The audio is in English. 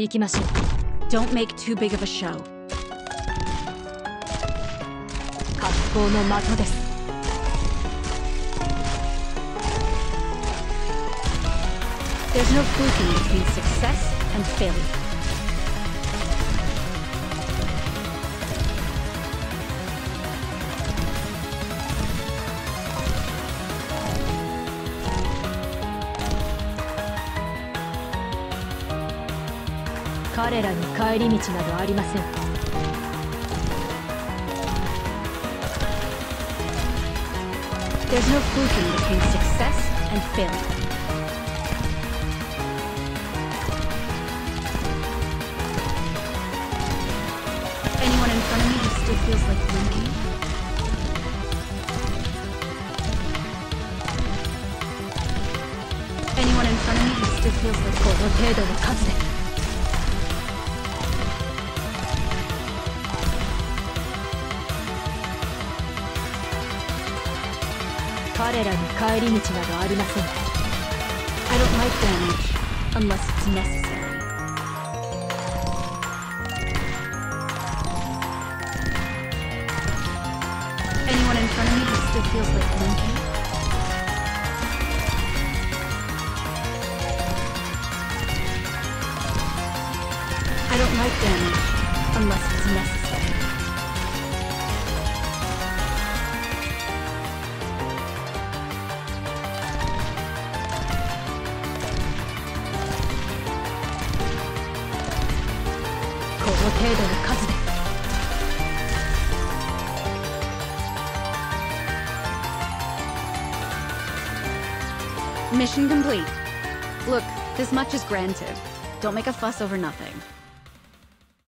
行きましょう Don't make too big of a show 格好の的です There's no fluking between success and failure. 彼らに帰り道などありません There's no fusion between success and failure. Anyone in front of me who still feels like blinking? Anyone in front of me who still feels like この程度の数で彼らに帰り道などありません I don't like damage unless it's necessary still feels like blinking. I don't like damage, unless it's necessary. Mission complete. Look, this much is granted. Don't make a fuss over nothing.